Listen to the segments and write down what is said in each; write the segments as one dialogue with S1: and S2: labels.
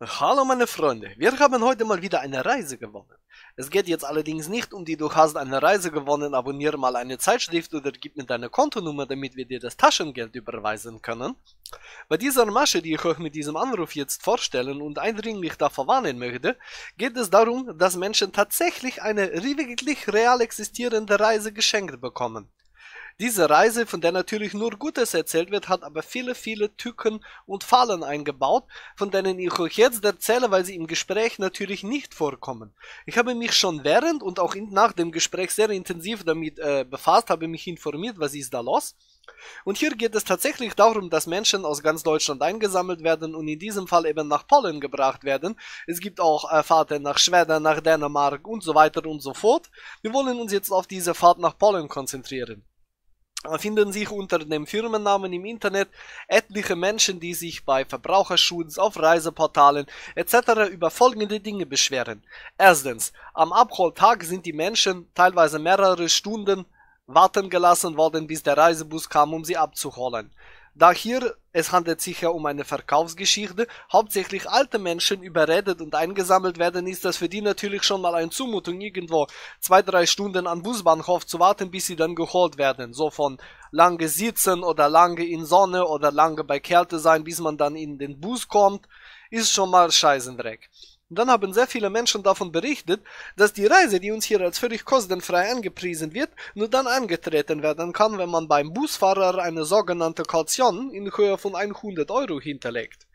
S1: Hallo meine Freunde, wir haben heute mal wieder eine Reise gewonnen. Es geht jetzt allerdings nicht um die Du hast eine Reise gewonnen, abonniere mal eine Zeitschrift oder gib mir deine Kontonummer, damit wir dir das Taschengeld überweisen können. Bei dieser Masche, die ich euch mit diesem Anruf jetzt vorstellen und eindringlich davor warnen möchte, geht es darum, dass Menschen tatsächlich eine wirklich real existierende Reise geschenkt bekommen. Diese Reise, von der natürlich nur Gutes erzählt wird, hat aber viele, viele Tücken und Fallen eingebaut, von denen ich euch jetzt erzähle, weil sie im Gespräch natürlich nicht vorkommen. Ich habe mich schon während und auch nach dem Gespräch sehr intensiv damit äh, befasst, habe mich informiert, was ist da los. Und hier geht es tatsächlich darum, dass Menschen aus ganz Deutschland eingesammelt werden und in diesem Fall eben nach Polen gebracht werden. Es gibt auch äh, Fahrten nach Schweden, nach Dänemark und so weiter und so fort. Wir wollen uns jetzt auf diese Fahrt nach Polen konzentrieren finden sich unter dem Firmennamen im Internet etliche Menschen, die sich bei Verbraucherschutz, auf Reiseportalen etc. über folgende Dinge beschweren. Erstens, am Abholtag sind die Menschen teilweise mehrere Stunden warten gelassen worden, bis der Reisebus kam, um sie abzuholen. Da hier, es handelt sich ja um eine Verkaufsgeschichte, hauptsächlich alte Menschen überredet und eingesammelt werden, ist das für die natürlich schon mal eine Zumutung, irgendwo zwei, drei Stunden am Busbahnhof zu warten, bis sie dann geholt werden. So von lange sitzen oder lange in Sonne oder lange bei Kälte sein, bis man dann in den Bus kommt, ist schon mal Scheißendreck. Und dann haben sehr viele Menschen davon berichtet, dass die Reise, die uns hier als völlig kostenfrei angepriesen wird, nur dann angetreten werden kann, wenn man beim Busfahrer eine sogenannte Kaution in Höhe von 100 Euro hinterlegt.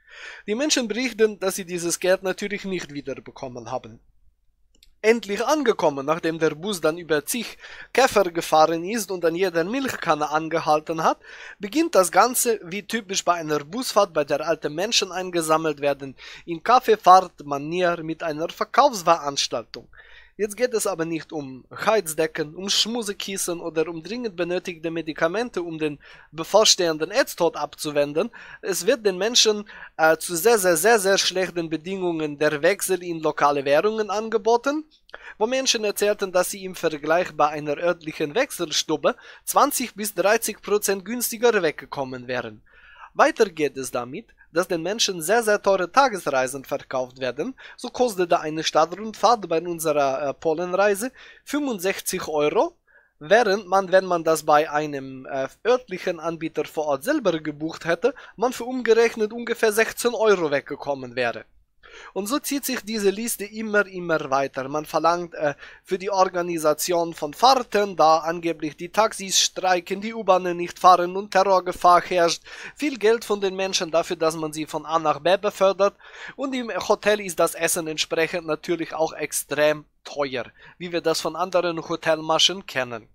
S1: Die Menschen berichten, dass sie dieses Geld natürlich nicht wiederbekommen haben endlich angekommen, nachdem der Bus dann über zig Käfer gefahren ist und an jeder Milchkanne angehalten hat, beginnt das Ganze wie typisch bei einer Busfahrt, bei der alte Menschen eingesammelt werden, in Kaffeefahrtmanier mit einer Verkaufsveranstaltung. Jetzt geht es aber nicht um Heizdecken, um Schmusekissen oder um dringend benötigte Medikamente, um den bevorstehenden Ätztod abzuwenden. Es wird den Menschen äh, zu sehr, sehr, sehr, sehr schlechten Bedingungen der Wechsel in lokale Währungen angeboten, wo Menschen erzählten, dass sie im Vergleich bei einer örtlichen Wechselstube 20 bis 30 Prozent günstiger weggekommen wären. Weiter geht es damit, dass den Menschen sehr, sehr teure Tagesreisen verkauft werden. So kostete eine Stadtrundfahrt bei unserer äh, Polenreise 65 Euro, während man, wenn man das bei einem äh, örtlichen Anbieter vor Ort selber gebucht hätte, man für umgerechnet ungefähr 16 Euro weggekommen wäre. Und so zieht sich diese Liste immer, immer weiter. Man verlangt äh, für die Organisation von Fahrten, da angeblich die Taxis streiken, die U-Bahnen nicht fahren und Terrorgefahr herrscht, viel Geld von den Menschen dafür, dass man sie von A nach B befördert. Und im Hotel ist das Essen entsprechend natürlich auch extrem teuer, wie wir das von anderen Hotelmaschen kennen.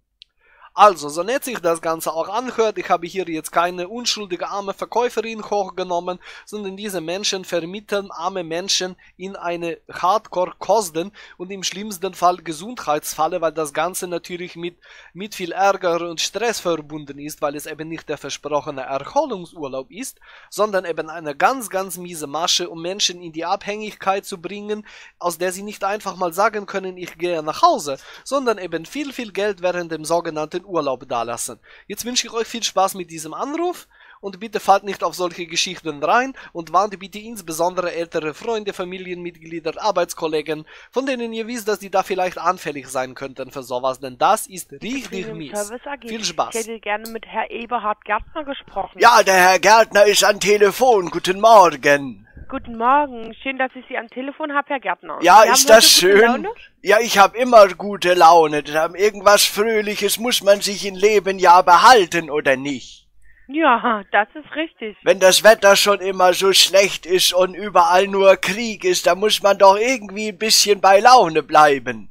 S1: Also, so nett sich das Ganze auch anhört, ich habe hier jetzt keine unschuldige arme Verkäuferin hochgenommen, sondern diese Menschen vermitteln arme Menschen in eine Hardcore-Kosten und im schlimmsten Fall Gesundheitsfalle, weil das Ganze natürlich mit, mit viel Ärger und Stress verbunden ist, weil es eben nicht der versprochene Erholungsurlaub ist, sondern eben eine ganz, ganz miese Masche, um Menschen in die Abhängigkeit zu bringen, aus der sie nicht einfach mal sagen können, ich gehe nach Hause, sondern eben viel, viel Geld während dem sogenannten Urlaub dalassen. Jetzt wünsche ich euch viel Spaß mit diesem Anruf und bitte fallt nicht auf solche Geschichten rein und warnt bitte insbesondere ältere Freunde, Familienmitglieder, Arbeitskollegen, von denen ihr wisst, dass die da vielleicht anfällig sein könnten für sowas, denn das ist richtig mies. Viel Spaß.
S2: Ich hätte gerne mit Herr Eberhard Gärtner gesprochen.
S3: Ja, der Herr Gärtner ist am Telefon. Guten Morgen.
S2: Guten Morgen. Schön, dass ich Sie am Telefon habe, Herr Gärtner.
S3: Ja, Sie ist das schön? Ja, ich habe immer gute Laune. Irgendwas Fröhliches muss man sich im Leben ja behalten, oder nicht?
S2: Ja, das ist richtig.
S3: Wenn das Wetter schon immer so schlecht ist und überall nur Krieg ist, dann muss man doch irgendwie ein bisschen bei Laune bleiben.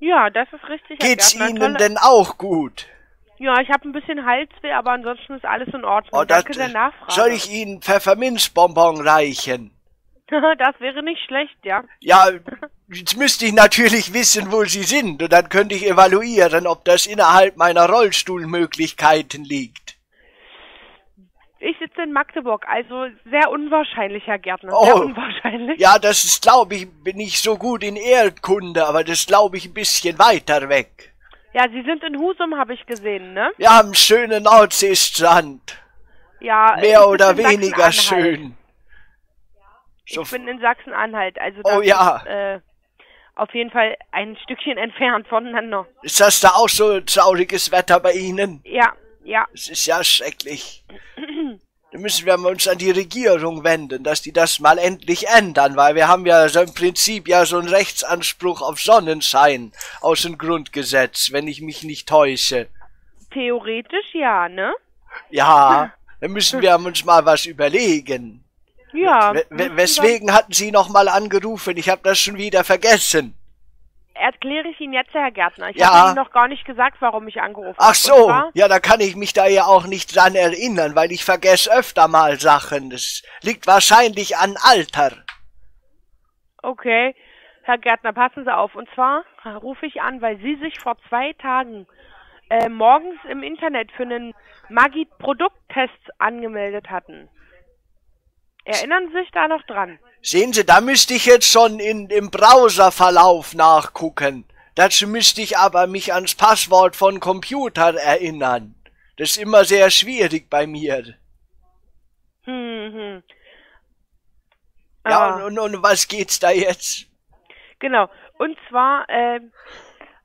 S2: Ja, das ist richtig.
S3: Herr Geht's Gärtner. Ihnen denn auch gut?
S2: Ja, ich habe ein bisschen Halsweh, aber ansonsten ist alles in Ordnung. Oh, Danke der Nachfrage.
S3: Soll ich Ihnen Pfefferminzbonbon reichen?
S2: das wäre nicht schlecht, ja.
S3: Ja, jetzt müsste ich natürlich wissen, wo Sie sind, und dann könnte ich evaluieren, ob das innerhalb meiner Rollstuhlmöglichkeiten liegt.
S2: Ich sitze in Magdeburg, also sehr unwahrscheinlich, Herr Gärtner. Oh, sehr unwahrscheinlich.
S3: Ja, das ist, glaube ich, bin ich so gut in Erdkunde, aber das glaube ich ein bisschen weiter weg.
S2: Ja, Sie sind in Husum, habe ich gesehen, ne?
S3: Ja, am schönen Nordseestrand.
S2: Ja.
S3: Mehr oder weniger schön.
S2: Ich bin in Sachsen-Anhalt, also
S3: Oh, ja.
S2: ist äh, auf jeden Fall ein Stückchen entfernt voneinander.
S3: ist das da auch so trauriges Wetter bei Ihnen?
S2: Ja, ja.
S3: Es ist ja schrecklich. Da müssen wir uns an die Regierung wenden, dass die das mal endlich ändern, weil wir haben ja so im Prinzip ja so einen Rechtsanspruch auf Sonnenschein aus dem Grundgesetz, wenn ich mich nicht täusche.
S2: Theoretisch ja, ne?
S3: Ja, da müssen wir uns mal was überlegen.
S2: Ja. Müssen wir-
S3: weswegen hatten Sie noch mal angerufen? Ich habe das schon wieder vergessen.
S2: Erkläre ich Ihnen jetzt, Herr Gärtner. Ich
S3: Ja.
S2: habe Ihnen noch gar nicht gesagt, warum ich angerufen habe.
S3: Ach so, ja, da kann ich mich da ja auch nicht dran erinnern, weil ich vergesse öfter mal Sachen. Das liegt wahrscheinlich an Alter.
S2: Okay, Herr Gärtner, passen Sie auf. Und zwar rufe ich an, weil Sie sich vor zwei Tagen äh, morgens im Internet für einen Maggi-Produkttest angemeldet hatten. Erinnern Sie sich da noch dran?
S3: Sehen Sie, da müsste ich jetzt schon in, im Browserverlauf nachgucken. Dazu müsste ich aber mich ans Passwort von Computer erinnern. Das ist immer sehr schwierig bei mir.
S2: Hm, hm.
S3: Ja,
S2: Ah.
S3: und, und, und was geht's da jetzt?
S2: Genau. Und zwar äh,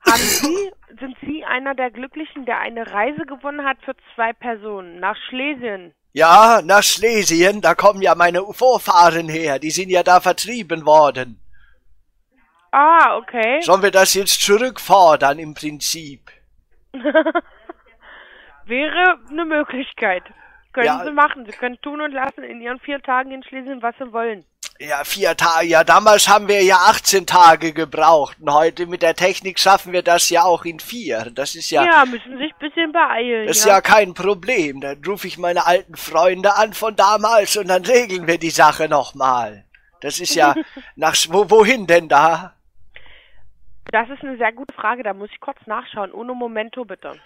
S2: haben Sie, sind Sie einer der Glücklichen, der eine Reise gewonnen hat für zwei Personen nach Schlesien.
S3: Ja, nach Schlesien, da kommen ja meine Vorfahren her, die sind ja da vertrieben worden.
S2: Ah, okay.
S3: Sollen wir das jetzt zurückfordern im Prinzip?
S2: Wäre eine Möglichkeit. Können
S3: Ja.
S2: Sie machen. Sie können tun und lassen in Ihren vier Tagen in Schlesien, was Sie wollen.
S3: Ja, vier Tage. Ja, damals haben wir ja 18 Tage gebraucht. Und heute mit der Technik schaffen wir das ja auch in vier. Das ist ja,
S2: Ja, müssen sich ein bisschen beeilen.
S3: das ist
S2: ja.
S3: ja kein Problem. Dann rufe ich meine alten Freunde an von damals und dann regeln wir die Sache nochmal. Das ist ja nach, wo, wohin denn da?
S2: Das ist eine sehr gute Frage. Da muss ich kurz nachschauen. Uno momento bitte.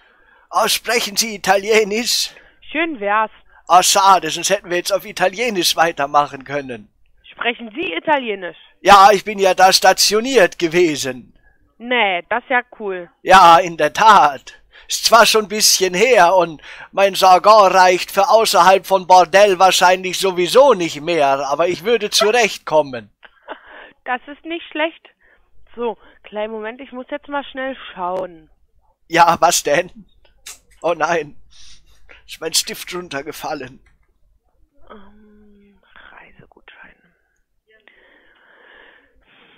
S3: Oh, sprechen Sie Italienisch?
S2: Schön wär's.
S3: Oh, schade, sonst hätten wir jetzt auf Italienisch weitermachen können.
S2: Sprechen Sie Italienisch?
S3: Ja, ich bin ja da stationiert gewesen.
S2: Nee, das ist ja cool.
S3: Ja, in der Tat. Ist zwar schon ein bisschen her und mein Jargon reicht für außerhalb von Bordell wahrscheinlich sowieso nicht mehr, aber ich würde zurechtkommen.
S2: Das ist nicht schlecht. So, kleinen Moment, ich muss jetzt mal schnell schauen.
S3: Ja, was denn? Oh nein, ist mein Stift runtergefallen.
S2: Ähm, Reisegutschein. Hm, hm, hm, hm, hm.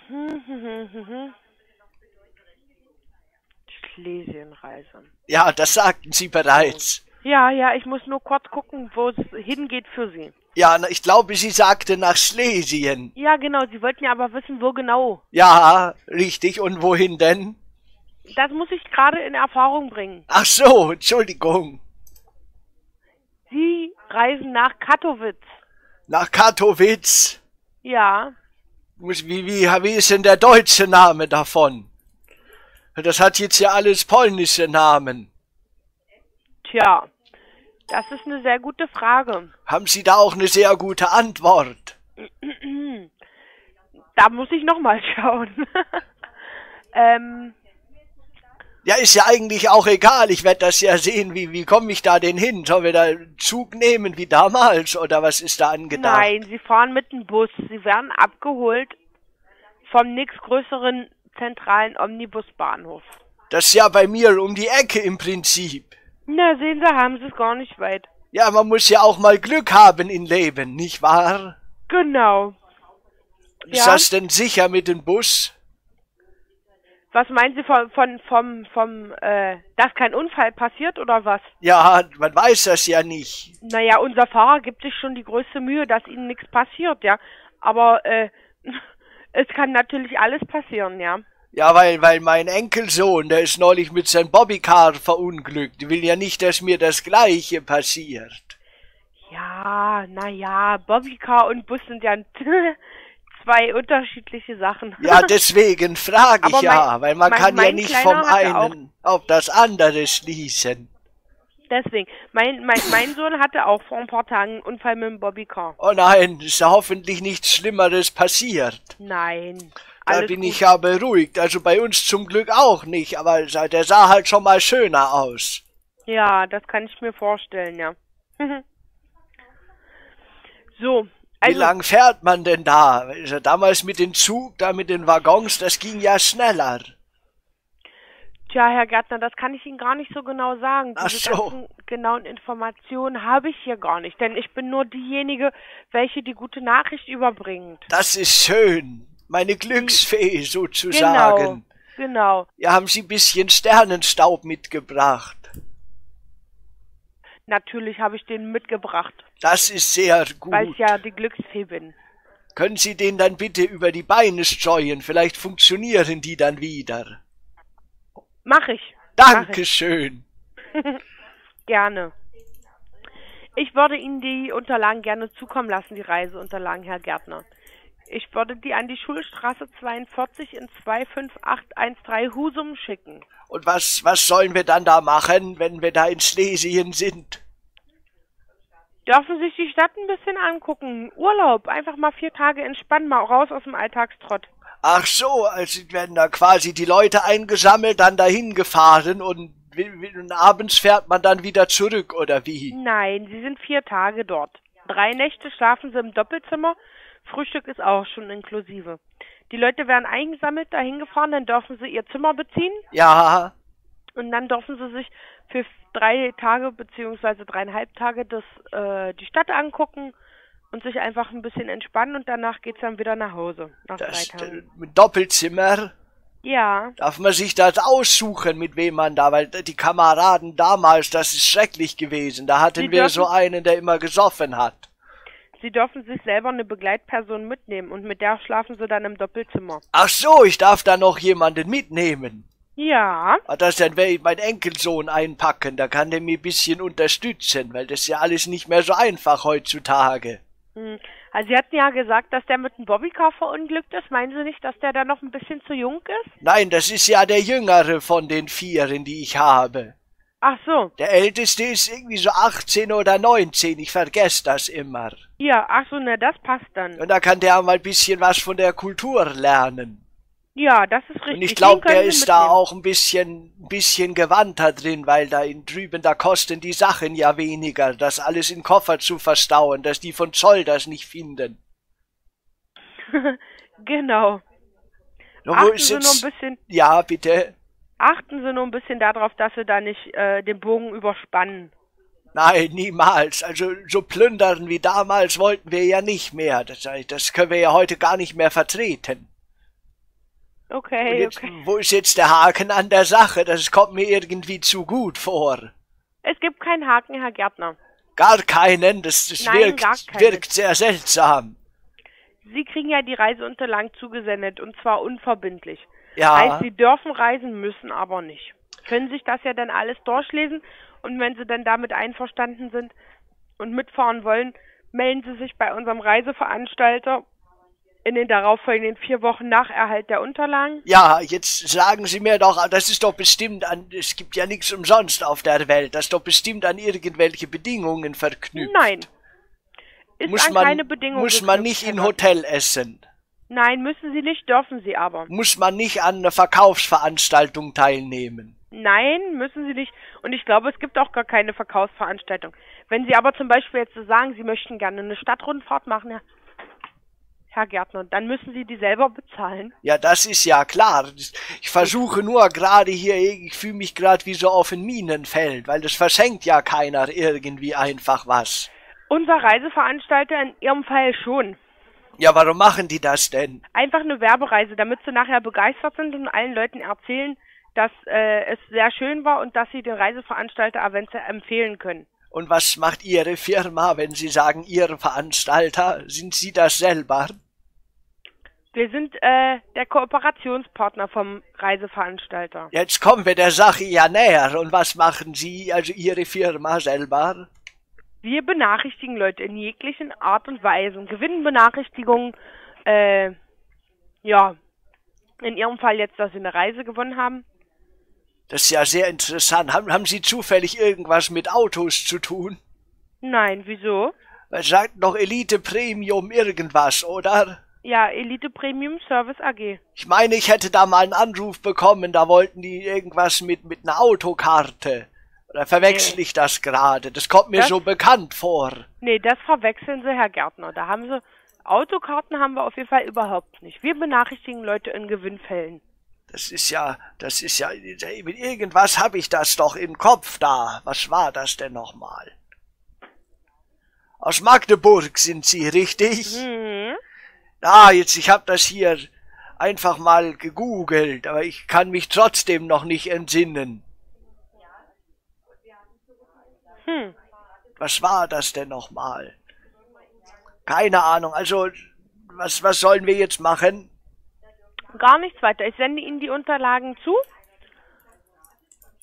S2: Schlesienreise.
S3: Ja, das sagten Sie bereits.
S2: Ja, ja, ich muss nur kurz gucken, wo es hingeht für Sie.
S3: Ja, ich glaube, sie sagte nach Schlesien.
S2: Ja, genau, Sie wollten ja aber wissen, wo genau.
S3: Ja, richtig. Und wohin denn?
S2: Das muss ich gerade in Erfahrung bringen.
S3: Ach so, Entschuldigung.
S2: Sie reisen nach Katowice.
S3: Nach Katowice.
S2: Ja,
S3: Wie, wie, wie ist denn der deutsche Name davon? Das hat jetzt ja alles polnische Namen.
S2: tja. Das ist eine sehr gute Frage.
S3: Haben Sie da auch eine sehr gute Antwort?
S2: Da muss ich nochmal schauen. ähm,
S3: Ja, ist ja eigentlich auch egal. Ich werde das ja sehen. Wie, wie komme ich da denn hin? Sollen wir da einen Zug nehmen wie damals? Oder was ist da angedacht?
S2: nein, Sie fahren mit dem Bus. Sie werden abgeholt vom nächstgrößeren zentralen Omnibusbahnhof.
S3: Das ist ja bei mir um die Ecke im Prinzip.
S2: Na, sehen Sie, haben Sie es gar nicht weit.
S3: Ja, man muss ja auch mal Glück haben im Leben, nicht wahr?
S2: Genau.
S3: Ist
S2: Ja.
S3: das denn sicher mit dem Bus?
S2: Was meinen Sie von, von, vom, vom, äh, dass kein Unfall passiert oder was?
S3: Ja, man weiß das ja nicht.
S2: Naja, unser Fahrer gibt sich schon die größte Mühe, dass ihnen nichts passiert, ja. Aber, äh, es kann natürlich alles passieren, ja.
S3: Ja, weil, weil mein Enkelsohn, der ist neulich mit seinem Bobbycar verunglückt. Will ja nicht, dass mir das Gleiche passiert.
S2: Ja, naja, Bobbycar und Bus sind ja zwei unterschiedliche Sachen.
S3: Ja, deswegen frage ich
S2: Aber
S3: ja,
S2: mein-
S3: weil man
S2: mein-
S3: kann ja
S2: mein
S3: nicht
S2: Kleiner
S3: vom einen auf das andere schließen.
S2: Deswegen, mein, mein, mein Sohn hatte auch vor ein paar Tagen einen Unfall mit dem Bobbycar.
S3: Oh nein, ist ja hoffentlich nichts Schlimmeres passiert.
S2: Nein,
S3: Da bin
S2: gut.
S3: ich ja beruhigt. Also bei uns zum Glück auch nicht, aber der sah halt schon mal schöner aus.
S2: Ja, das kann ich mir vorstellen, ja. so,
S3: Wie
S2: Also,
S3: lang fährt man denn da? Also damals mit dem Zug, da mit den Waggons, das ging ja schneller.
S2: tja, Herr Gärtner, das kann ich Ihnen gar nicht so genau sagen.
S3: Ach
S2: Diese
S3: so.
S2: ganzen genauen Informationen habe ich hier gar nicht, denn ich bin nur diejenige, welche die gute Nachricht überbringt.
S3: Das ist schön. Meine Glücksfee
S2: Genau,
S3: sozusagen.
S2: genau.
S3: Ja, haben Sie ein bisschen Sternenstaub mitgebracht.
S2: Natürlich habe ich den mitgebracht,
S3: Das ist sehr gut.
S2: weil ich ja die Glücksfee bin.
S3: Können Sie den dann bitte über die Beine streuen? Vielleicht funktionieren die dann wieder.
S2: Mach ich. Mach ich.
S3: Dankeschön.
S2: Gerne. Ich würde Ihnen die Unterlagen gerne zukommen lassen, die Reiseunterlagen, Herr Gärtner. Ich würde die an die Schulstraße 42 in 25813 Husum schicken.
S3: Und was, was sollen wir dann da machen, wenn wir da in Schlesien sind?
S2: Dürfen sich die Stadt ein bisschen angucken. Urlaub, einfach mal vier Tage entspannen, mal raus aus dem Alltagstrott.
S3: Ach so, also werden da quasi die Leute eingesammelt, dann dahin gefahren und, und abends fährt man dann wieder zurück, oder wie?
S2: Nein, Sie sind vier Tage dort. Drei Nächte schlafen Sie im Doppelzimmer. Frühstück ist auch schon inklusive. Die Leute werden eingesammelt, dahin gefahren, dann dürfen sie ihr Zimmer beziehen
S3: Ja,
S2: und dann dürfen sie sich für drei Tage beziehungsweise dreieinhalb Tage das, äh, die Stadt angucken und sich einfach ein bisschen entspannen und danach geht's dann wieder nach Hause. Nach
S3: das mit Doppelzimmer.
S2: Ja,
S3: Darf man sich das aussuchen, mit wem man da, weil die Kameraden damals, das ist schrecklich gewesen. Da hatten
S2: Sie
S3: wir
S2: dürfen-
S3: so einen, der immer gesoffen hat.
S2: Sie dürfen sich selber eine Begleitperson mitnehmen und mit der schlafen sie dann im Doppelzimmer.
S3: Ach so, ich darf da noch jemanden mitnehmen.
S2: Ja,
S3: Ah, Das dann werde ich meinen Enkelsohn einpacken, da kann der mir ein bisschen unterstützen, weil das ist ja alles nicht mehr so einfach heutzutage.
S2: Hm. Also Sie hatten ja gesagt, dass der mit dem Bobbycar verunglückt ist. Meinen Sie nicht, dass der da noch ein bisschen zu jung ist?
S3: Nein, das ist ja der jüngere von den vieren, die ich habe.
S2: Ach so,
S3: Der älteste ist irgendwie so 18 oder 19, ich vergesse das immer.
S2: ja, ach so, ne, das passt dann.
S3: Und da kann der mal ein bisschen was von der Kultur lernen.
S2: Ja, das ist richtig.
S3: Und ich glaube, der ist da auch ein bisschen, ein bisschen gewandter drin, weil da in drüben, da kosten die Sachen ja weniger, das alles in Koffer zu verstauen, dass die von Zoll das nicht finden.
S2: genau.
S3: Und wo
S2: Achten
S3: ist
S2: Sie
S3: jetzt-
S2: ein bisschen,
S3: Ja, bitte.
S2: Achten Sie nur ein bisschen darauf, dass Sie da nicht äh, den Bogen überspannen.
S3: Nein, niemals. Also so plündern wie damals wollten wir ja nicht mehr. Das, das können wir ja heute gar nicht mehr vertreten. Und
S2: Okay,
S3: jetzt,
S2: okay.
S3: Wo ist jetzt der Haken an der Sache? Das kommt mir irgendwie zu gut vor.
S2: Es gibt keinen Haken, Herr Gärtner.
S3: Gar keinen. Das, das
S2: Nein,
S3: wirkt,
S2: keinen.
S3: wirkt sehr seltsam.
S2: Sie kriegen ja die Reiseunterlagen zugesendet und zwar unverbindlich.
S3: Ja.
S2: Heißt, Sie dürfen reisen, müssen aber nicht. Können sich das ja dann alles durchlesen und wenn Sie dann damit einverstanden sind und mitfahren wollen, melden Sie sich bei unserem Reiseveranstalter in den darauffolgenden vier Wochen nach Erhalt der Unterlagen.
S3: Ja, jetzt sagen Sie mir doch, das ist doch bestimmt an, es gibt ja nichts umsonst auf der Welt, das ist doch bestimmt an irgendwelche Bedingungen verknüpft.
S2: Nein. Ist
S3: muss
S2: an
S3: man,
S2: keine Bedingung
S3: muss man nicht in. Hotel essen.
S2: Nein, müssen Sie nicht, dürfen Sie aber.
S3: Muss man nicht an einer Verkaufsveranstaltung teilnehmen.
S2: Nein, müssen Sie nicht. Und ich glaube, es gibt auch gar keine Verkaufsveranstaltung. Wenn Sie aber zum Beispiel jetzt so sagen, Sie möchten gerne eine Stadtrundfahrt machen, Herr, Herr Gärtner, dann müssen Sie die selber bezahlen.
S3: Ja, das ist ja klar. Ich versuche nur gerade hier, ich fühle mich gerade wie so auf ein Minenfeld, weil das verschenkt ja keiner irgendwie einfach was.
S2: Unser Reiseveranstalter in Ihrem Fall schon.
S3: Ja, warum machen die das denn?
S2: Einfach eine Werbereise, damit Sie nachher begeistert sind und allen Leuten erzählen, dass äh, es sehr schön war und dass Sie den Reiseveranstalter Avence empfehlen können.
S3: Und was macht Ihre Firma, wenn Sie sagen, Ihre Veranstalter? Sind Sie das selber?
S2: Wir sind äh, der Kooperationspartner vom Reiseveranstalter.
S3: Jetzt kommen wir der Sache ja näher. Und was machen Sie, also Ihre Firma selber?
S2: Wir benachrichtigen Leute in jeglichen Art und Weise und gewinnen Benachrichtigungen, äh, ja, in Ihrem Fall jetzt, dass Sie eine Reise gewonnen haben.
S3: Das ist ja sehr interessant. Haben, haben Sie zufällig irgendwas mit Autos zu tun?
S2: Nein, wieso?
S3: Man sagt noch Elite Premium irgendwas, oder?
S2: Ja, Elite Premium Service AG.
S3: Ich meine, ich hätte da mal einen Anruf bekommen, da wollten die irgendwas mit, mit einer Autokarte. Oder verwechsel ich das gerade? Das kommt mir
S2: Das-
S3: so bekannt vor.
S2: Nee, das verwechseln Sie, Herr Gärtner. Da haben Sie Autokarten haben wir auf jeden Fall überhaupt nicht. Wir benachrichtigen Leute in Gewinnfällen.
S3: Das ist ja, das ist ja, mit irgendwas habe ich das doch im Kopf da. Was war das denn nochmal? Aus Magdeburg sind Sie, richtig?
S2: Mhm.
S3: Ah, jetzt, ich habe das hier einfach mal gegoogelt, aber ich kann mich trotzdem noch nicht entsinnen.
S2: Hm.
S3: Was war das denn nochmal? Keine Ahnung, also, was, was sollen wir jetzt machen?
S2: Gar nichts weiter. Ich sende Ihnen die Unterlagen zu.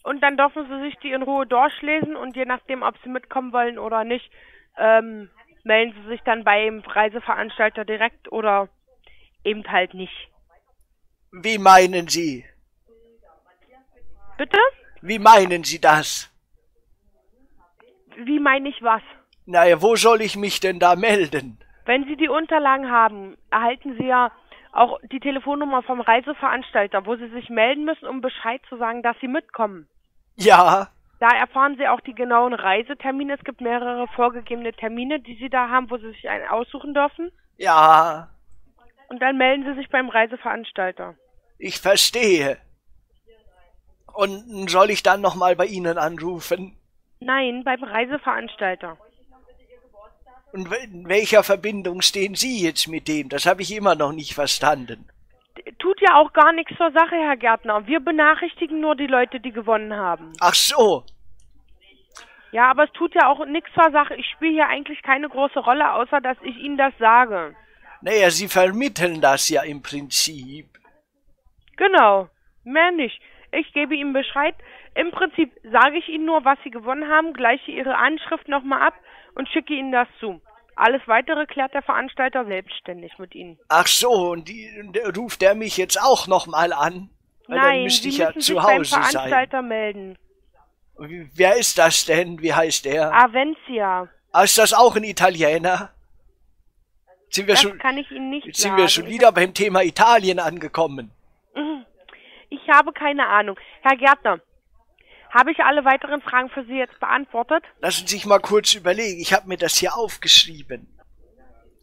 S2: Und dann dürfen Sie sich die in Ruhe durchlesen und je nachdem, ob Sie mitkommen wollen oder nicht, ähm, melden Sie sich dann beim Reiseveranstalter direkt oder eben halt nicht.
S3: Wie meinen Sie?
S2: Bitte?
S3: Wie meinen Sie das?
S2: Wie meine ich was?
S3: Naja, wo soll ich mich denn da melden?
S2: Wenn Sie die Unterlagen haben, erhalten Sie ja auch die Telefonnummer vom Reiseveranstalter, wo Sie sich melden müssen, um Bescheid zu sagen, dass Sie mitkommen.
S3: Ja,
S2: Da erfahren Sie auch die genauen Reisetermine. Es gibt mehrere vorgegebene Termine, die Sie da haben, wo Sie sich einen aussuchen dürfen.
S3: ja,
S2: Und dann melden Sie sich beim Reiseveranstalter.
S3: ich verstehe. Und soll ich dann nochmal bei Ihnen anrufen?
S2: Nein, beim Reiseveranstalter.
S3: Und in welcher Verbindung stehen Sie jetzt mit dem? Das habe ich immer noch nicht verstanden.
S2: Tut ja auch gar nichts zur Sache, Herr Gärtner. Wir benachrichtigen nur die Leute, die gewonnen haben.
S3: Ach so,
S2: Ja, aber es tut ja auch nichts zur Sache. Ich spiele hier eigentlich keine große Rolle, außer dass ich Ihnen das sage.
S3: naja, Sie vermitteln das ja im Prinzip.
S2: Genau. Mehr nicht. Ich gebe Ihnen Bescheid. Im Prinzip sage ich Ihnen nur, was Sie gewonnen haben, gleiche Ihre Anschrift nochmal ab und schicke Ihnen das zu. Alles weitere klärt der Veranstalter selbstständig mit Ihnen.
S3: Ach so, und die, der- ruft der mich jetzt auch nochmal an? Weil dann
S2: Nein,
S3: müsste
S2: Sie
S3: ich ja
S2: müssen
S3: zu
S2: sich beim
S3: Hause sein.
S2: Veranstalter melden.
S3: Wie- Wer ist das denn? Wie heißt der?
S2: Avencia.
S3: Ah, ist das auch ein Italiener? Sind wir
S2: Das
S3: schon,
S2: kann ich Ihnen nicht
S3: jetzt sind
S2: sagen.
S3: wir schon wieder beim Thema Italien angekommen.
S2: Ich habe keine Ahnung. Herr Gärtner, habe ich alle weiteren Fragen für Sie jetzt beantwortet?
S3: Lassen Sie sich mal kurz überlegen. Ich habe mir das hier aufgeschrieben.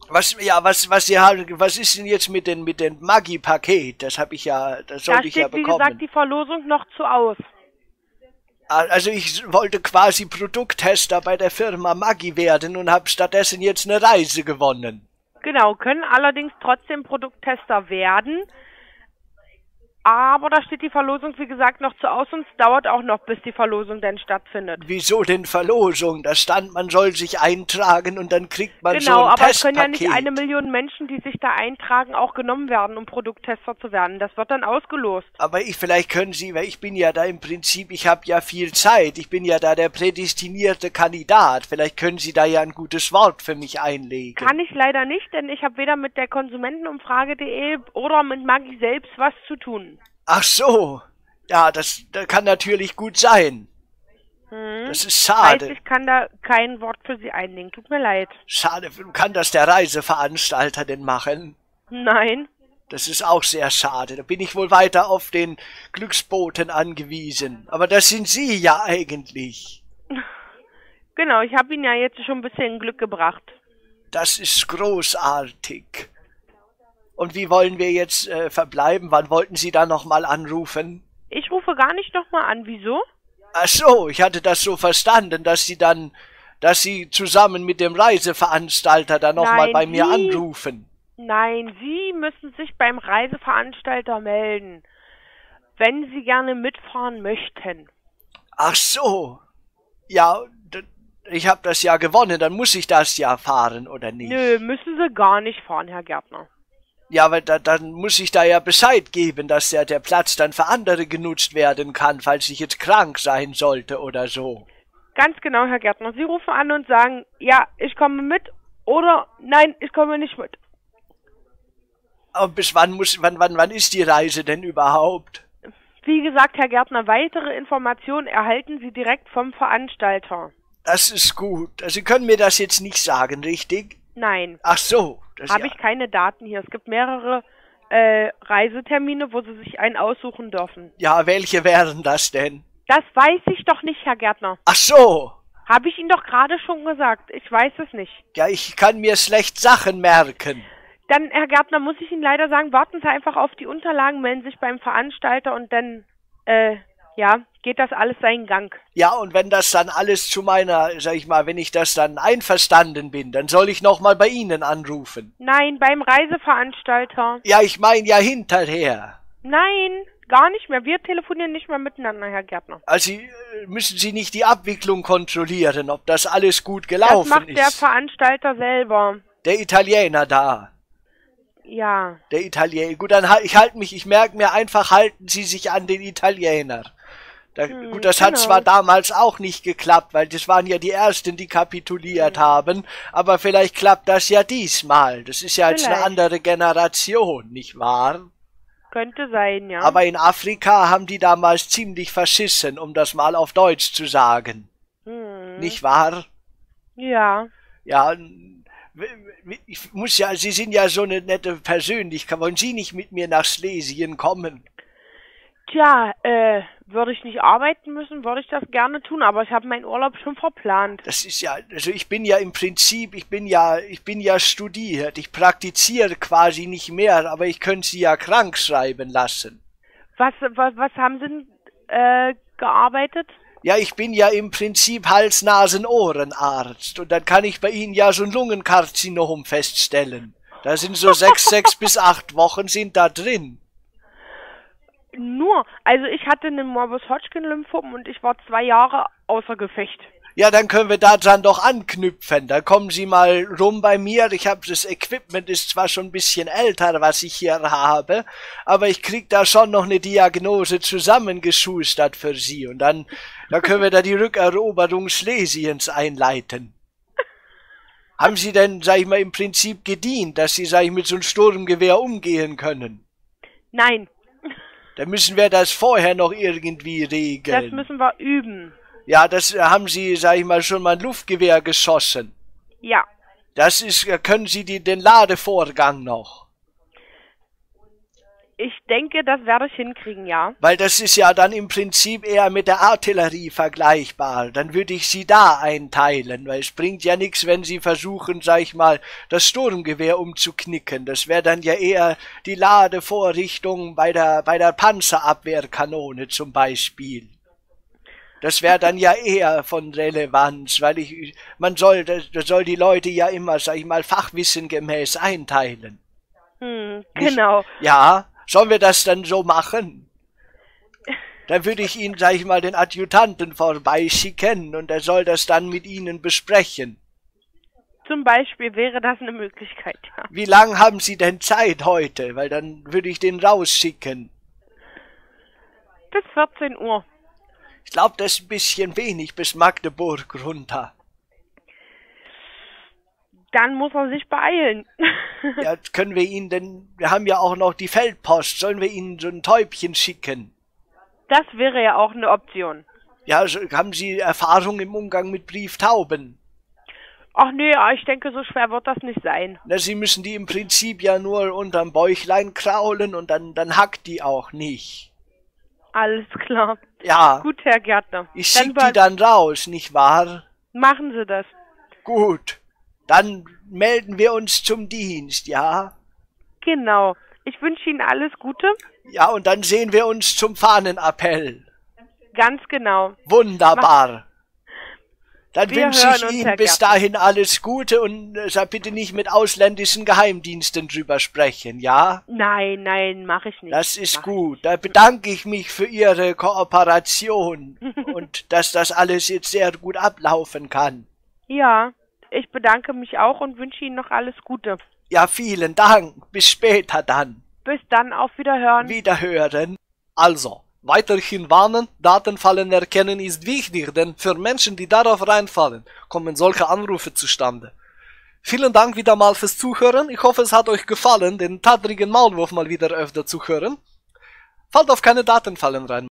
S3: Was, ja, was, was Sie haben, was ist denn jetzt mit den, mit dem Maggi-Paket? Das habe ich ja, das
S2: Da
S3: sollte ich ja
S2: steht, wie
S3: bekommen.
S2: gesagt, die Verlosung noch zu aus.
S3: Also ich wollte quasi Produkttester bei der Firma Maggi werden und habe stattdessen jetzt eine Reise gewonnen.
S2: Genau, können allerdings trotzdem Produkttester werden. Aber da steht die Verlosung, wie gesagt, noch zu aus und es dauert auch noch, bis die Verlosung denn stattfindet.
S3: Wieso denn Verlosung? Da stand, man soll sich eintragen und dann kriegt man so
S2: Genau,
S3: ein
S2: aber es können ja nicht eine Million Menschen, die sich da eintragen, auch genommen werden, um Produkttester zu werden. Das wird dann ausgelost.
S3: Aber ich, vielleicht können Sie, weil ich bin ja da im Prinzip, ich habe ja viel Zeit, ich bin ja da der prädestinierte Kandidat. Vielleicht können Sie da ja ein gutes Wort für mich einlegen.
S2: Kann ich leider nicht, denn ich habe weder mit der Konsumentenumfrage.de oder mit Maggi selbst was zu tun.
S3: Ach so. Ja, das, das kann natürlich gut sein.
S2: Hm.
S3: Das ist schade.
S2: ich kann da kein Wort für Sie einlegen. Tut mir leid.
S3: Schade. Kann das der Reiseveranstalter denn machen?
S2: Nein.
S3: Das ist auch sehr schade. Da bin ich wohl weiter auf den Glücksboten angewiesen. Aber das sind Sie ja eigentlich.
S2: Genau, ich habe Ihnen ja jetzt schon ein bisschen Glück gebracht.
S3: Das ist großartig. Und wie wollen wir jetzt äh, verbleiben? Wann wollten Sie da nochmal anrufen?
S2: Ich rufe gar nicht nochmal an. Wieso?
S3: Ach so, ich hatte das so verstanden, dass Sie dann, dass Sie zusammen mit dem Reiseveranstalter dann nochmal bei mir
S2: Sie-
S3: anrufen.
S2: Nein, Sie müssen sich beim Reiseveranstalter melden, wenn Sie gerne mitfahren möchten.
S3: Ach so. Ja, ich habe das ja gewonnen, dann muss ich das ja fahren, oder nicht?
S2: Nö, müssen Sie gar nicht fahren, Herr Gärtner.
S3: Ja, aber da, dann muss ich da ja Bescheid geben, dass der, der Platz dann für andere genutzt werden kann, falls ich jetzt krank sein sollte oder so.
S2: Ganz genau, Herr Gärtner. Sie rufen an und sagen, ja, ich komme mit oder nein, ich komme nicht mit.
S3: Aber bis wann muss, wann, wann, wann ist die Reise denn überhaupt?
S2: Wie gesagt, Herr Gärtner, weitere Informationen erhalten Sie direkt vom Veranstalter.
S3: Das ist gut. Also Sie können mir das jetzt nicht sagen, richtig?
S2: Nein,
S3: Ach so.
S2: Habe ich keine Daten hier. Es gibt mehrere äh, Reisetermine, wo Sie sich einen aussuchen dürfen.
S3: Ja, welche wären das denn?
S2: Das weiß ich doch nicht, Herr Gärtner.
S3: Ach so.
S2: Habe ich Ihnen doch gerade schon gesagt. Ich weiß es nicht.
S3: Ja, ich kann mir schlecht Sachen merken.
S2: Dann, Herr Gärtner, muss ich Ihnen leider sagen, warten Sie einfach auf die Unterlagen, melden sich beim Veranstalter und dann, äh, ja, geht das alles seinen Gang.
S3: Ja, und wenn das dann alles zu meiner, sag ich mal, wenn ich das dann einverstanden bin, dann soll ich nochmal bei Ihnen anrufen.
S2: Nein, beim Reiseveranstalter.
S3: Ja, ich mein ja hinterher.
S2: Nein, gar nicht mehr. Wir telefonieren nicht mehr miteinander, Herr Gärtner.
S3: Also äh, müssen Sie nicht die Abwicklung kontrollieren, ob das alles gut
S2: Das
S3: gelaufen
S2: macht der
S3: ist.
S2: Veranstalter selber.
S3: Der Italiener da.
S2: Ja.
S3: Der Italiener. Gut, dann ich halte mich, ich merke mir einfach, halten Sie sich an den Italiener. Da,
S2: Hm,
S3: gut, das hat
S2: genau.
S3: zwar damals auch nicht geklappt, weil das waren ja die ersten, die kapituliert haben, aber vielleicht klappt das ja diesmal. Das ist ja jetzt eine andere Generation, nicht wahr?
S2: Könnte sein, ja.
S3: Aber in Afrika haben die damals ziemlich verschissen, um das mal auf Deutsch zu sagen.
S2: hm.
S3: Nicht wahr?
S2: Ja.
S3: Ja, ich muss ja, Sie sind ja so eine nette Persönlichkeit. Wollen Sie nicht mit mir nach Schlesien kommen?
S2: Tja, äh, würde ich nicht arbeiten müssen, würde ich das gerne tun, aber ich habe meinen Urlaub schon verplant.
S3: Das ist ja, also ich bin ja im Prinzip, ich bin ja, ich bin ja studiert. Ich praktiziere quasi nicht mehr, aber ich könnte Sie ja krank schreiben lassen.
S2: Was, was, was haben Sie denn, äh, gearbeitet?
S3: Ja, ich bin ja im Prinzip Hals-Nasen-Ohrenarzt und dann kann ich bei Ihnen ja so ein Lungenkarzinom feststellen. Da sind so sechs, sechs bis acht Wochen sind da drin.
S2: Nur, also ich hatte einen Morbus Hodgkin Lymphom und ich war zwei Jahre außer Gefecht.
S3: Ja, dann können wir da dran doch anknüpfen. Da kommen Sie mal rum bei mir. Ich habe das Equipment ist zwar schon ein bisschen älter, was ich hier habe, aber ich krieg da schon noch eine Diagnose zusammengeschustert für Sie und dann da können wir da die Rückeroberung Schlesiens einleiten. Haben Sie denn, sag ich mal, im Prinzip gedient, dass Sie, sag ich, mit so einem Sturmgewehr umgehen können?
S2: Nein,
S3: Dann müssen wir das vorher noch irgendwie regeln.
S2: das müssen wir üben.
S3: Ja, das äh, haben Sie, sag ich mal, schon mal ein Luftgewehr geschossen.
S2: Ja,
S3: Das ist, äh, können Sie die, den Ladevorgang noch?
S2: Ich denke, das werde ich hinkriegen, ja.
S3: Weil das ist ja dann im Prinzip eher mit der Artillerie vergleichbar. Dann würde ich Sie da einteilen, weil es bringt ja nichts, wenn Sie versuchen, sag ich mal, das Sturmgewehr umzuknicken. Das wäre dann ja eher die Ladevorrichtung bei der, bei der Panzerabwehrkanone zum Beispiel. Das wäre dann ja eher von Relevanz, weil ich, man soll, das, das soll die Leute ja immer, sag ich mal, fachwissengemäß einteilen.
S2: Hm, genau.
S3: Ja, sollen wir das dann so machen? Dann würde ich Ihnen, sag ich mal, den Adjutanten vorbeischicken und er soll das dann mit Ihnen besprechen.
S2: Zum Beispiel wäre das eine Möglichkeit, ja.
S3: Wie lang haben Sie denn Zeit heute? Weil dann würde ich den rausschicken.
S2: Bis 14 Uhr.
S3: Ich glaube, das ist ein bisschen wenig bis Magdeburg runter.
S2: Dann muss er sich beeilen.
S3: Ja, können wir Ihnen denn, wir haben ja auch noch die Feldpost, sollen wir Ihnen so ein Täubchen schicken?
S2: Das wäre ja auch eine Option.
S3: Ja, haben Sie Erfahrung im Umgang mit Brieftauben?
S2: Ach nee, ich denke, so schwer wird das nicht sein.
S3: Na, Sie müssen die im Prinzip ja nur unterm Bäuchlein kraulen und dann, dann hackt die auch nicht.
S2: Alles klar.
S3: Ja,
S2: Gut, Herr Gärtner.
S3: ich
S2: dann
S3: schick
S2: über-
S3: die dann raus, nicht wahr?
S2: Machen Sie das.
S3: Gut, dann melden wir uns zum Dienst, ja?
S2: Genau. Ich wünsche Ihnen alles Gute.
S3: Ja, und dann sehen wir uns zum Fahnenappell.
S2: Ganz genau.
S3: Wunderbar. Dann
S2: Wir
S3: wünsche ich Ihnen
S2: Herr
S3: bis dahin alles Gute und äh, bitte nicht mit ausländischen Geheimdiensten drüber sprechen, ja?
S2: Nein, nein, mache ich nicht.
S3: Das ist
S2: Mach
S3: gut. Da bedanke ich mich für Ihre Kooperation und dass das alles jetzt sehr gut ablaufen kann.
S2: Ja, ich bedanke mich auch und wünsche Ihnen noch alles Gute.
S3: Ja, vielen Dank. Bis später dann.
S2: Bis dann, auf Wiederhören.
S3: Wiederhören.
S1: Also, weiterhin warnen, Datenfallen erkennen ist wichtig, denn für Menschen, die darauf reinfallen, kommen solche Anrufe zustande. Vielen Dank wieder mal fürs Zuhören. Ich hoffe, es hat euch gefallen, den tatrigen Maulwurf mal wieder öfter zu hören. Fallt auf keine Datenfallen rein.